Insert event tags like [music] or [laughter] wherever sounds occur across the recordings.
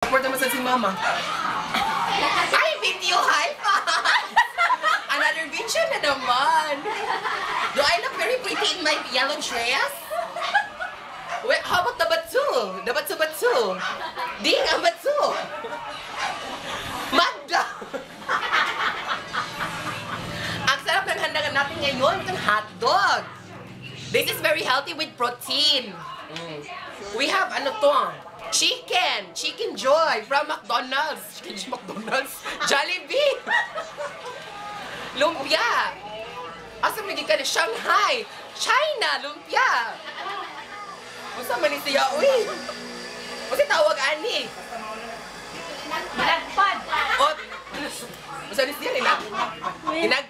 Support naman sa si mama. Ay, video high! Another video na naman. Do I look very pretty in my yellow dress? Wait, how about the batu? The batu batu. Ding ang batu. Magda. ang sarap ng handangan natin ngayon, itong hotdog. This is very healthy with protein. Mm. We have ano to? Chicken! Chicken Joy from McDonald's. Chicken McDonald's? [laughs] Jollibee! Lumpia! Asa may gikan Shanghai! China! Lumpia! Usa man ni siya, uy! Usa tawag ani? Nagpad. O, usa ni siya? Inagpad,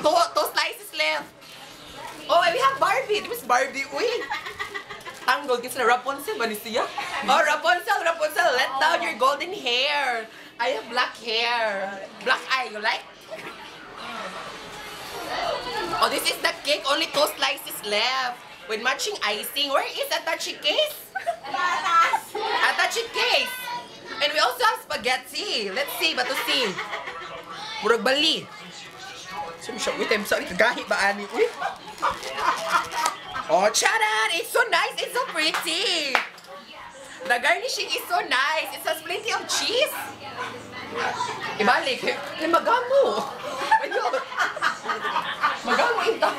Two, two slices left. Oh, we have Barbie. This is Barbie. Uy. Tangled kasi na Rapunzel ba? Oh, Rapunzel, Rapunzel, let down your golden hair. I have black hair. Black eye, you like? Oh, this is the cake. Only two slices left. With matching icing. Where is attache case? Attache case. And we also have spaghetti. Let's see, ba to see? Murag bali. Sino siya? Wait, I'm sorry. Kagahi ba, ani? Uy. Oh, charan! It's so nice. It's so pretty. The garnishing is so nice. It has plenty of cheese. Ibalik. Eh, magamo. Ayun. Magamo ito.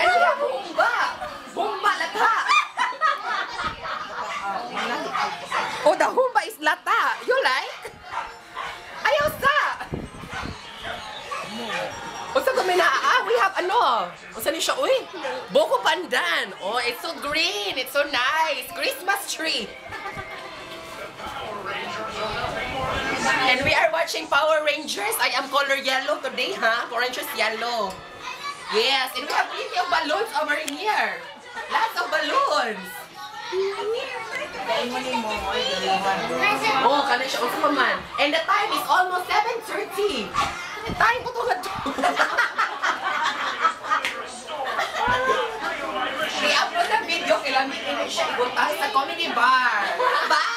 And we have humba. Humba lata. Oh, the humba is lata. You like? Unsa kami na ah, we have ano? Unsa ni siya uy? Buko pandan. Oh, it's so green. It's so nice. Christmas tree. And we are watching Power Rangers. I am color yellow today. Huh? Orange is yellow. Yes, and we have plenty of balloons over here. Lots of balloons. Oh, kana siya. Unsa pa man. And the time is almost 7.30. The time gamitin niyo siya ibutas sa comedy bar. Ba?